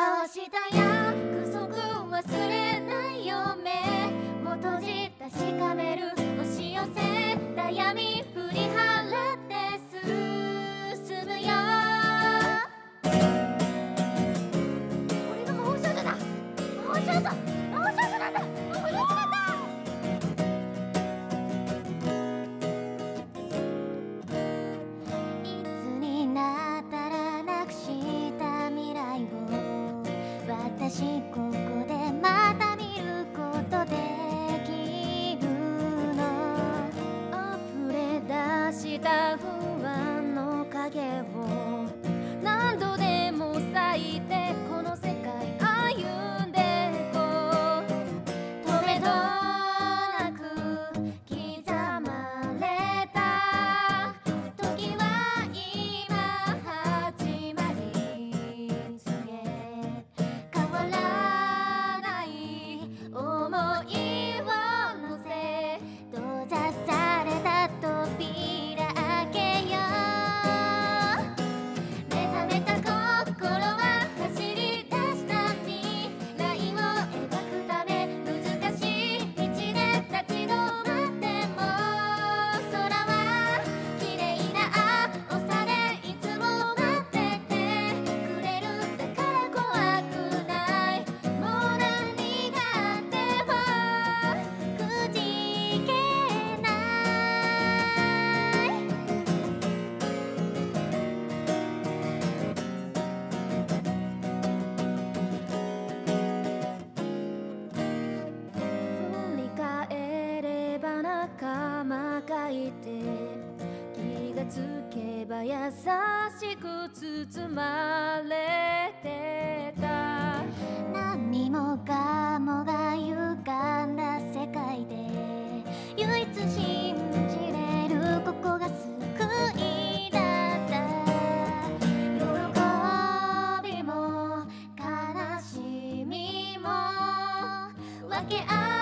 顔したよ。ここでまた見ることできるの。溢れ出した不安の影を優しく包まれてた。何もかもが歪んだ世界で唯一信じれるここが救いだった。喜びも悲しみも分け合う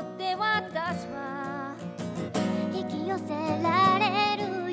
って私は引き寄せられる